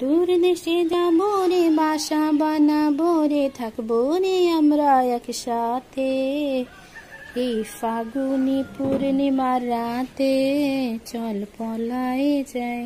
দূর দেশে যাব রে বাসা বানাবো রে থাকব রে আমরা একসাথে। এই ফাগুনি পূর্ণিমার রাতে চল পলাই যায়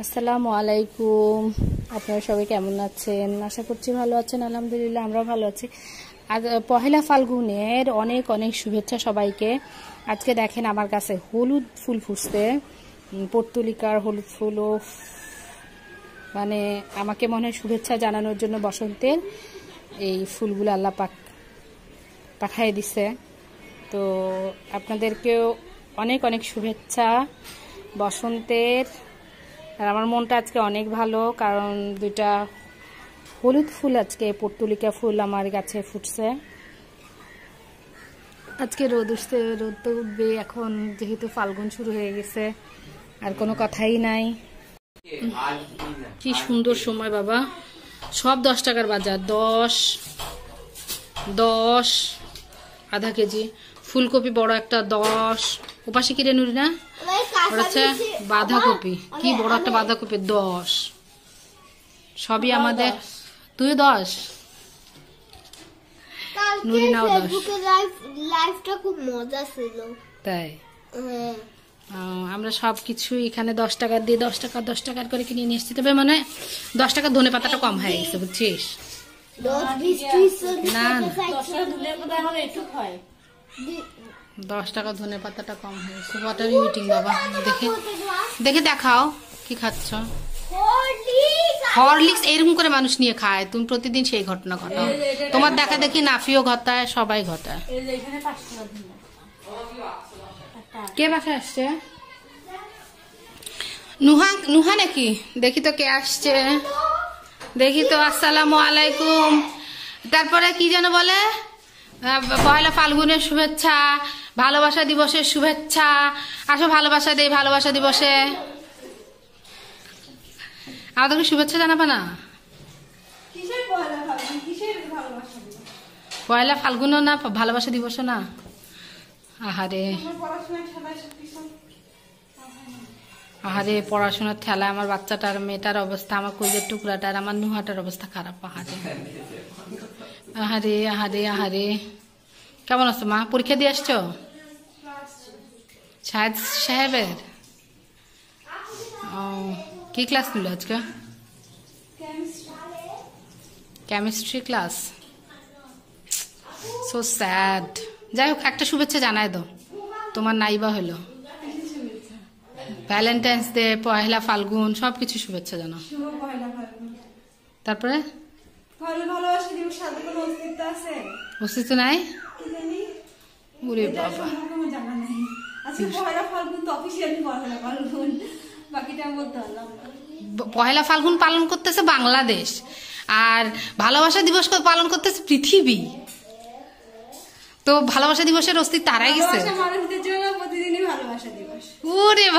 আসসালামু আলাইকুম। আপনারা সবাই কেমন আছেন? আশা করছি ভালো আছেন আলহামদুলিল্লাহ আমরাও ভালো আছি। আজ পহেলা ফাল্গুনের অনেক অনেক শুভেচ্ছা সবাইকে। আজকে দেখেন আমার কাছে হলুদ ফুল উম, পর্তুলিকার হলুদ ফুলও মানে আমাকে মনে হয় শুভেচ্ছা জানানোর জন্য বসন্তের এই ফুলগুলো আল্লাহ পাক পাঠিয়ে দিছে। তো আপনাদেরকেও অনেক অনেক শুভেচ্ছা বসন্তের। আর আমার মনটা আজকে অনেক ভালো, কারণ দুইটা হলুদ ফুল আজকে, পর্তুলিকা ফুল আমার গাছে ফুটছে। আজকে রোদ উঠছে, রোদ তো উঠবে এখন যেহেতু ফাল্গুন শুরু হয়ে গেছে আর কোনো কথাই নাই। কি সুন্দর সময় বাবা। সব দশ টাকার বাজার দশ দশ আধা কেজি। ফুলকপি বড় একটা দশ। ওপাশে কিনে নুরি না? ওটা হচ্ছে বাঁধাকপি। কি বড় একটা বাঁধাকপি দশ। সবই আমাদের। তুই দশ? নুরি নাও দশ। লাইফটা খুব মজা ছিল। তাই? হ্যাঁ। আমরা সব কিছু এখানে দশ টাকা দিয়ে দশ টাকা, দশ টাকার করে কিনে নিয়ে এসছি। তবে মানে দশ টাকা ধনে পাতাটা কম হয়ে গেছে, বুঝছিস? না। দশ টাকা ধনে পাতাটা কম হয়ে গেছে। হোয়াট আর ইউ ইটিং বাবা? দেখে দেখে দেখাও কি খাচ্ছ। হরলিক্স এরকম করে মানুষ নিয়ে খায়। তুমি প্রতিদিন সেই ঘটনা ঘটাও। তোমার দেখা দেখি নাফিও ঘটায়, সবাই ঘটায়। কে বাসায় আসছে? নুহা নুহা নাকি দেখি তো কে আসছে। দেখি তো আসসালামু আলাইকুম। তারপরে কি যেন বলে? পয়লা ফাল্গুনের শুভেচ্ছা ভালোবাসা দিবসের শুভেচ্ছা। আসো ভালোবাসা দেই ভালোবাসা দিবসে। আমাদেরকে শুভেচ্ছা জানাবে না? পয়লা ফাল্গুনও না ভালোবাসা দিবসও না? আহারে। আহারে, পড়াশোনার ঠেলা আমার বাচ্চাটার মেয়েটার অবস্থা, আমার কইজের টুকরাটার আমার নুহাটার অবস্থা খারাপ, আহারে। আহারে আহারে আহারে। কেমন আছো মা? পরীক্ষা দিয়ে আসছো? সাহেদ সাহেবের? ও, কি ক্লাস নিল আজকে? কেমিস্ট্রি ক্লাস সো স্যাড যাই হোক একটা শুভেচ্ছা জানাই দাও। তোমার নাইবা হলো। ভ্যালেন্টাইন্স ডে পয়লা ফাল্গুন সব কিছু শুভেচ্ছা জানাও। ফাল্গুন। তারপরে? অস্তিত্ব নাই? ওরে বাবা। জানা পয়লা ফাল্গুন পালন করতেছে বাংলাদেশ। আর ভালোবাসা দিবস পালন করতেছে পৃথিবী। তো ভালোবাসা দিবসের অস্তিত্ব তারাই গেছে। মানুষদের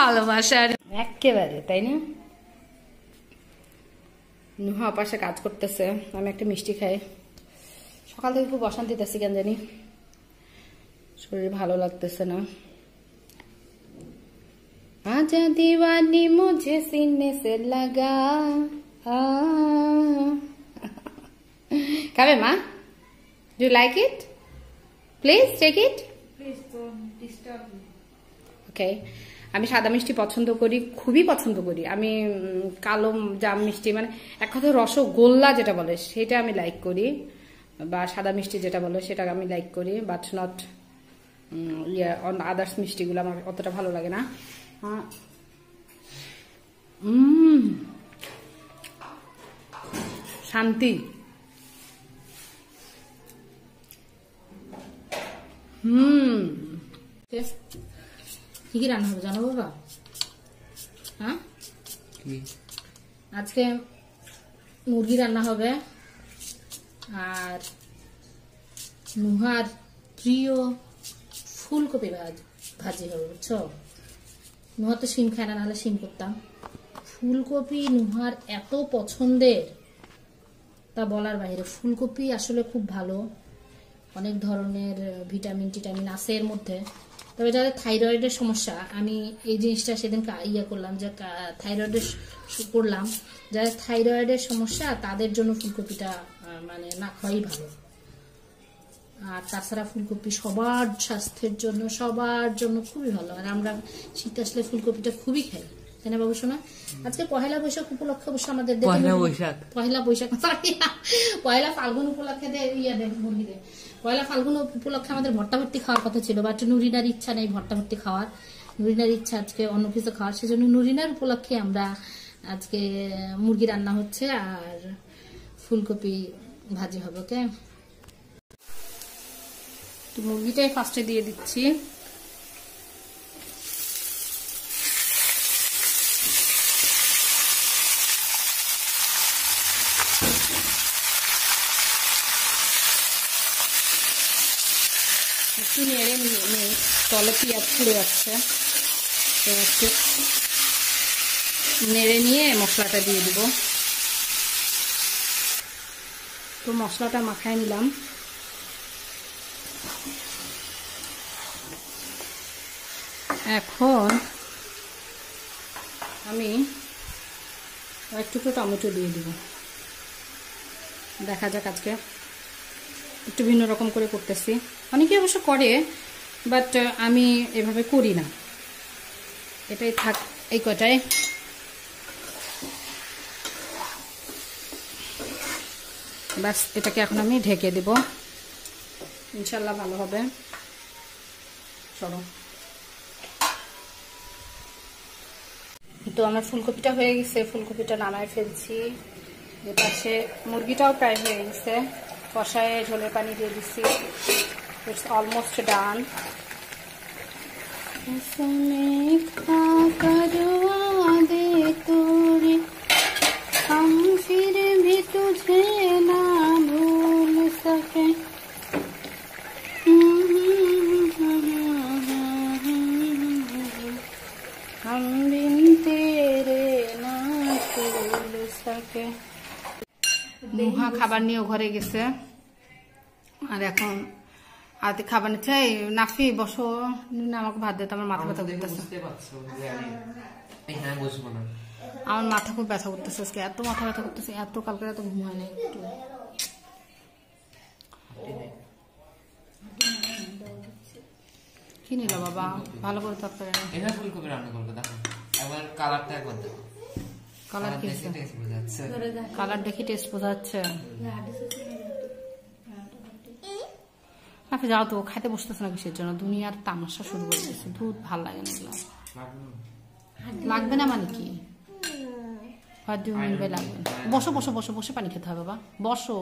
ভালোবাসার একেবারে তাই না? নুহা পাশে কাজ করতেছে আমি একটা মিষ্টি খাই। সকাল থেকে খুব অশান্তিতে দিতেছি কেন জানি? শরীর ভালো লাগতেছে না। আজা দিওয়ানি মুঝে সিনে সে লাগা। খাবে মা? Do like it please take it okay আমি সাদা মিষ্টি পছন্দ করি খুবই পছন্দ করি। আমি কালো জাম মিষ্টি মানে এক কথা রসগোল্লা যেটা বলে সেটা আমি লাইক করি। বা সাদা মিষ্টি যেটা বলে সেটা আমি লাইক করি বাট নট ইয়ে আদার্স মিষ্টিগুলো আমার অতটা ভালো লাগে না। শান্তি। হুম। কি কি রান্না হবে জানো বাবা? হ্যাঁ? আজকে মুরগি রান্না হবে আর নুহার প্রিয় ফুলকপি ভাজ ভাজি হবে বুঝছ? নুহার তো শিম খায় না নাহলে শিম করতাম। ফুলকপি নুহার এত পছন্দের তা বলার বাইরে। ফুলকপি আসলে খুব ভালো। অনেক ধরনের ভিটামিন টিটামিন আছে এর মধ্যে। তবে যাদের থাইরয়েডের সমস্যা। আমি এই জিনিসটা সেদিন ইয়ে করলাম যে থাইরয়েডের করলাম যাদের থাইরয়েডের সমস্যা তাদের জন্য ফুলকপিটা মানে না খাওয়াই ভালো। আর তাছাড়া ফুলকপি সবার স্বাস্থ্যের জন্য সবার জন্য খুবই ভালো। আর আমরা শীত আসলে ফুলকপিটা খুবই খাই। তাই না বাবু শোনা আজকে পহেলা বৈশাখ উপলক্ষে অবশ্য আমাদের পহেলা বৈশাখ। পহেলা বৈশাখ পয়লা ফাল্গুন উপলক্ষে ইয়ে দে মুরগি দে। পয়লা ফাল্গুন উপলক্ষে আমাদের ভর্তা ভর্তি খাওয়ার কথা ছিল বাট নুরিনার ইচ্ছা নেই ভর্তা ভর্তি খাওয়ার। নুরিনার ইচ্ছা আজকে অন্য কিছু খাওয়ার, সেজন্য নুরিনার উপলক্ষে আমরা আজকে মুরগি রান্না হচ্ছে আর ফুলকপি ভাজি হবে ওকে তো মুরগিটাই ফার্স্টে দিয়ে দিচ্ছি একটু নেড়ে নিয়ে নিয়ে তলে পেঁয়াজ পুড়ে যাচ্ছে। তো নেড়ে নিয়ে মশলাটা দিয়ে দিব। তো মশলাটা মাখায় নিলাম। এখন আমি একটু টমেটো দিয়ে দিব। দেখা যাক আজকে একটু ভিন্ন রকম করে করতেছি। অনেকে অবশ্য করে বাট আমি এভাবে করি না। এটাই থাক, এই কটায় ব্যাস, এটাকে এখন আমি ঢেকে দেব। ইনশাল্লাহ ভালো হবে। চলো। তো আমার ফুলকপিটা হয়ে গেছে, ফুলকপিটা নামায় ফেলছি। এ পাশে মুরগিটাও প্রায় হয়ে গেছে। কষায় ঝোলের পানি দিয়ে দিচ্ছি ইটস অলমোস্ট ডান दे तोरे हम फिर भी तुझे ना भूल सके हम बिन तेरे ना भूल सके মুহা খাবার নিয়ে ঘরে গেছে আর এখন আতে খাবার নিচ্ছে এই নাফি বসো না আমাকে ভাত দিতে আমার মাথা ব্যথা করতেছে। বুঝতে পারছ আমি হ্যাঁ আমার মাথা খুব ব্যথা করতেছে আজকে এত মাথা ব্যথা করতেছে এত কালকে এত ঘুম হয় না একটু। কি নিল বাবা? ভালো করে তরকারি। এটা ফুলকপি রান্না করব দেখো। একবার কালারটা একবার দেখো। কালার কি টেস্ট বোঝা কালার দেখি টেস্ট বোঝা যাচ্ছে আচ্ছা যাও তো খাইতে বসতেছে না কিসের জন্য? দুনিয়ার তামাশা শুরু করে দিয়েছে। দুধ ভালো লাগে না লাগবে না মানে কি? লাগবে? বসো বসো বসো, বসে পানি খেতে হবে, বাবা। বসো।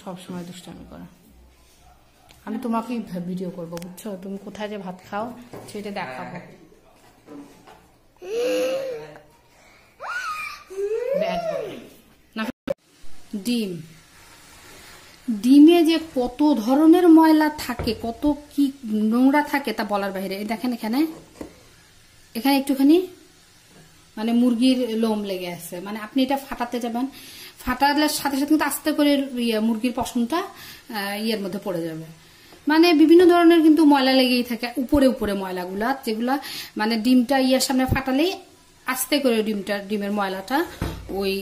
সব সময় দুষ্টামি করে। আমি তোমাকেই ভিডিও করব, বুঝছ? তুমি কোথায় যে ভাত খাও, সেটা দেখাবো। ডিম। ডিমে যে কত ধরনের ময়লা থাকে, কত কি নোংরা থাকে তা বলার বাইরে। দেখেন এখানে। এখানে একটুখানি মানে মুরগির লোম লেগে আছে। মানে আপনি এটা ফাটাতে যাবেন। ফাটালে সাথে সাথে কিন্তু আস্তে করে ইয়ে মুরগির পশমটা ইয়ের মধ্যে পড়ে যাবে। মানে বিভিন্ন ধরনের কিন্তু ময়লা লেগেই থাকে, উপরে উপরে ময়লাগুলা, যেগুলা মানে ডিমটা ইয়ের সামনে ফাটালেই আস্তে করে ডিমটা, ডিমের ময়লাটা ওই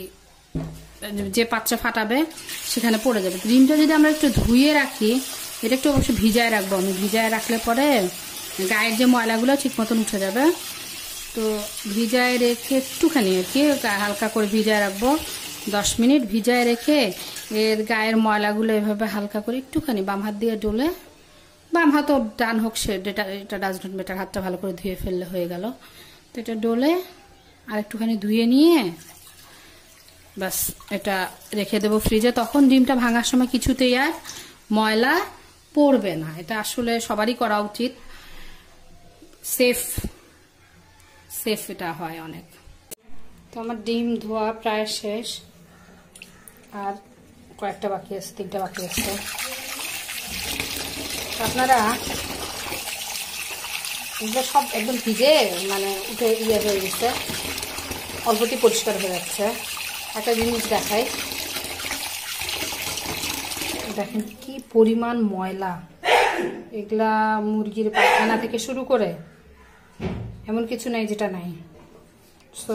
যে পাত্রে ফাটাবে, সেখানে পড়ে যাবে। ডিমটা যদি আমরা একটু ধুয়ে রাখি, এটা একটু অবশ্যই ভিজায় রাখব আমি। ভিজায় রাখলে পরে গায়ের যে ময়লাগুলো ঠিক মতন উঠে যাবে। তো ভিজায় রেখে একটুখানি আর কি হালকা করে ভিজায় রাখব। দশ মিনিট ভিজায় রেখে এর গায়ের ময়লাগুলো এভাবে হালকা করে একটুখানি বাম হাত দিয়ে ডলে, বাম হাত ও ডান হোক সে, এটা এটা নট মেটার হাতটা ভালো করে ধুয়ে ফেললে হয়ে গেল। তো এটা ডলে আর একটুখানি ধুয়ে নিয়ে ব্যাস, এটা রেখে দেবো ফ্রিজে তখন ডিমটা ভাঙার সময় কিছুতেই আর ময়লা পড়বে না। এটা আসলে সবারই করা উচিত। সেফ সেফ এটা হয় অনেক। তো আমার ডিম ধোয়া প্রায় শেষ। আর কয়েকটা বাকি আছে, তিনটা বাকি আছে। আপনারা এগুলো সব একদম ভিজে মানে উঠে ইয়ে হয়ে গেছে। অল্পটি পরিষ্কার হয়ে যাচ্ছে। একটা জিনিস দেখাই। দেখেন কি পরিমাণ ময়লা। এগুলা মুরগির পায়খানা থেকে শুরু করে এমন কিছু নাই যেটা নাই। সো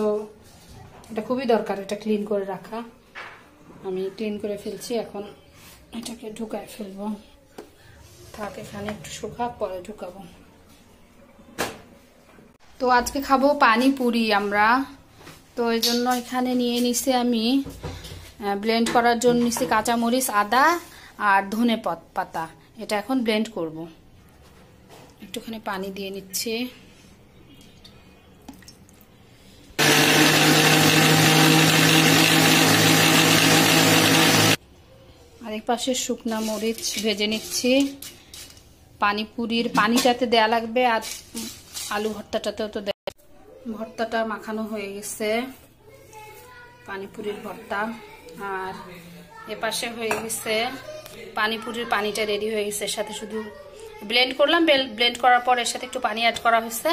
এটা খুবই দরকার এটা ক্লিন করে রাখা। আমি ক্লিন করে ফেলছি, এখন এটাকে ঢুকায় ফেলব। থাক, এখানে একটু শুকাক, পরে ঢুকাবো। তো আজকে খাব পানি পুরি আমরা। তো এই জন্য এখানে নিয়ে নিছি আমি ব্লেন্ড করার জন্য নিছি কাঁচামরিচ, আদা আর ধনে পাতা এটা এখন ব্লেন্ড করব। একটুখানি পানি দিয়ে নিচ্ছি। আরেক পাশে শুকনা মরিচ ভেজে নিচ্ছি। পানিপুরির পানিটাতে দেয়া লাগবে আর আলু ভর্তাটাতেও তো ভর্তাটা মাখানো হয়ে গেছে। পানিপুরির ভর্তা। আর এপাশে হয়ে গেছে, পানিপুরির পানিটা রেডি হয়ে গেছে। এর সাথে শুধু ব্লেন্ড করলাম। ব্লেন্ড করার পর এর সাথে একটু পানি অ্যাড করা হয়েছে।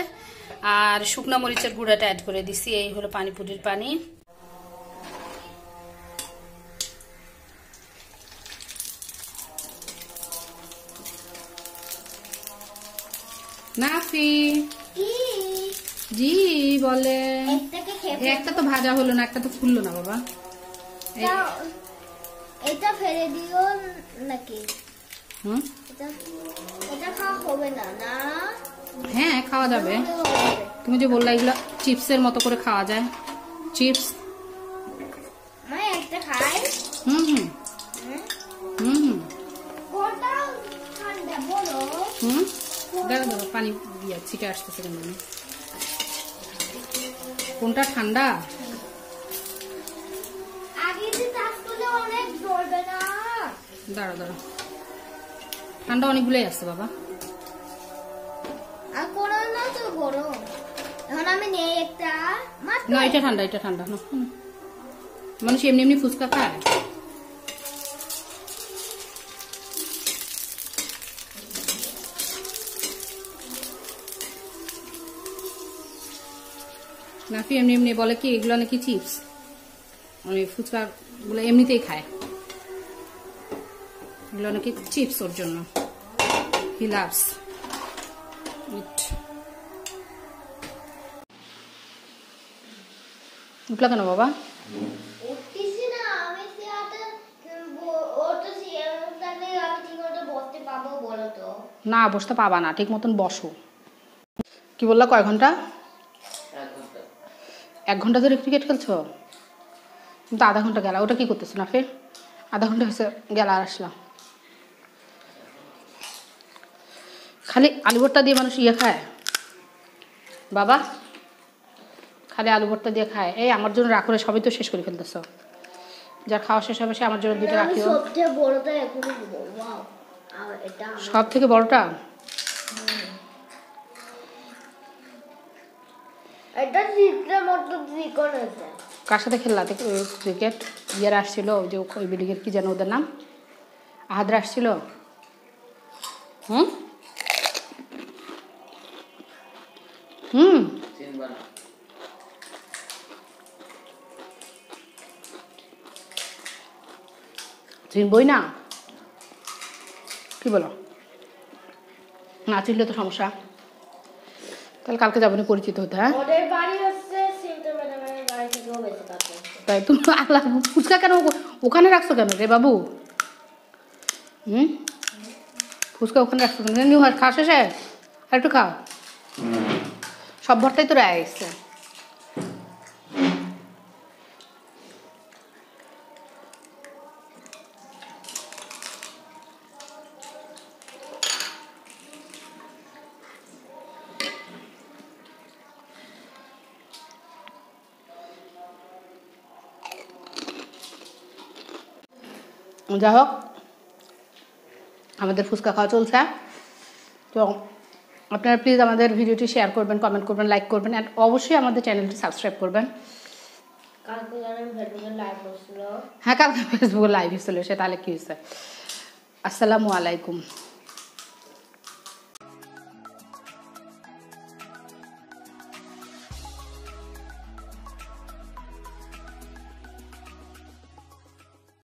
আর শুকনো মরিচের গুঁড়াটা অ্যাড করে দিছি। এই হলো পানিপুরির পানি। নাফি! জি বলে। একটা তো ভাজা হলো না একটা তো ফুললো না বাবা। এটা ফেলে দিও নাকি? হুম? এটা এটা খাওয়া হবে না না? হ্যাঁ খাওয়া যাবে। তুমি যে বললা এগুলো চিপসের মতো করে খাওয়া যায়। চিপস। একটা খাই। হুম হুম। হুম। হুম দেখো দেখো পানি দিয়ে ছিটে আসতেছে কেন। কোনটা ঠান্ডা? দাঁড়া দাঁড়া ঠান্ডা অনেকগুলোই আসছে বাবা। না এটা ঠান্ডা এটা ঠান্ডা না। মানুষ এমনি এমনি ফুচকা খায়? নাফি এমনি এমনি বলে কি এগুলো নাকি চিপস? আমি ফুচকা গুলো এমনিতেই খায়। এগুলো নাকি চিপস ওর জন্য। হি লাভস ইট উঠলা কেন বাবা? না বসতে পাবা না ঠিক মতন বসো। কি বললা কয় ঘণ্টা? এক ঘণ্টা ধরে ক্রিকেট খেলছো? কিন্তু আধা ঘণ্টা গেলা ওটা কি করতেছো না ফের? আধা ঘণ্টা হয়েছে গেলা আর আসলাম খালি আলু ভর্তা দিয়ে মানুষ ইয়ে খায়? বাবা খালি আলু ভর্তা দিয়ে খায়। এই আমার জন্য রাখো সবই তো শেষ করে ফেলতেছ। যার খাওয়া শেষ হবে সে আমার জন্য দুটো রাখিও। সব থেকে বড়টা? কার সাথে খেললা? ক্রিকেট ইয়ার আসছিল যে ওই বিল্ডিংয়ের কি যেন ওদের নাম? আহাদরা আসছিল? হুম? হুম? চিনবই না? কি বলো? না চিনলে তো সমস্যা। তাহলে কালকে যাব না পরিচিত হতে হ্যাঁ ওদের বাড়ি হচ্ছে সিন্টু ম্যাডামের বাড়ি থেকেও বেশি তাই তুমি আল্লাহ ফুচকা কেন ওখানে রাখছো কেন রে বাবু? হুম? ফুচকা ওখানে রাখছো কেন? নিউ খাওয়া শেষে? আর একটু খাও। সব ভরটাই তো রায় এসছে যাই হোক আমাদের ফুচকা খাওয়া চলছে। তো আপনারা প্লিজ আমাদের ভিডিওটি শেয়ার করবেন কমেন্ট করবেন লাইক করবেন অ্যান্ড অবশ্যই আমাদের চ্যানেলটি সাবস্ক্রাইব করবেন। হ্যাঁ কালকে ফেসবুকে লাইভ হয়েছিল সে তাহলে কী হয়েছে? আসসালামু আলাইকুম।